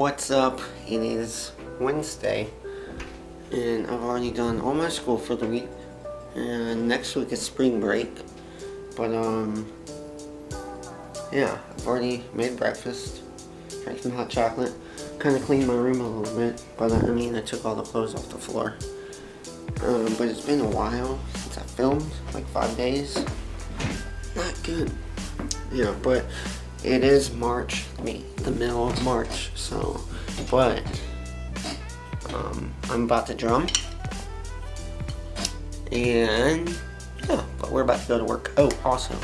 What's up? It is Wednesday, and I've already done all my school for the week. And next week is spring break, but um, yeah, I've already made breakfast, drank some hot chocolate, kind of cleaned my room a little bit. But I mean, I took all the clothes off the floor. Um, but it's been a while since I filmed, like five days. Not good. Yeah, but it is March, mean, the middle of March, so, but, um, I'm about to drum, and, yeah, but we're about to go to work. Oh, also,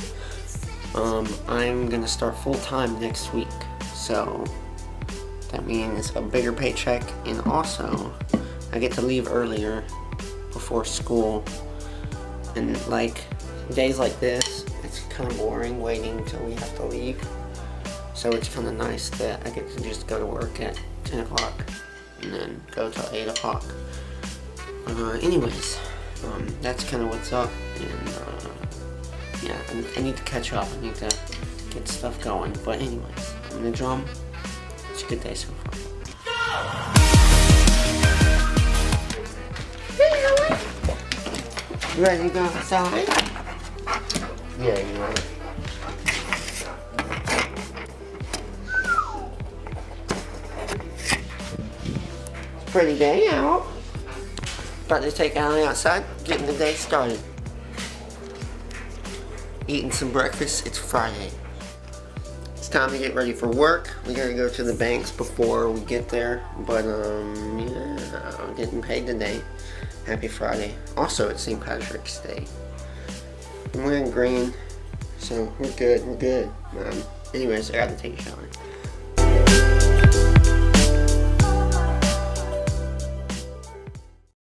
um, I'm gonna start full-time next week, so, that means a bigger paycheck, and also, I get to leave earlier before school, and, like, days like this, it's kind of boring waiting until we have to leave. So it's kind of nice that I get to just go to work at 10 o'clock and then go till 8 o'clock. Uh, anyways, um, that's kind of what's up. And uh, yeah, I, I, need to catch up. I need to get stuff going. But anyways, I'm gonna drum. It's a good day so far. You ready to go outside? Yeah, you are. Pretty day out. About to take Allie outside, getting the day started. Eating some breakfast, it's Friday. It's time to get ready for work. We gotta go to the banks before we get there, but um, yeah, I'm getting paid today. Happy Friday. Also, it's St. Patrick's Day. I'm wearing green, so we're good, we're good. Um, anyways, I gotta take a shower.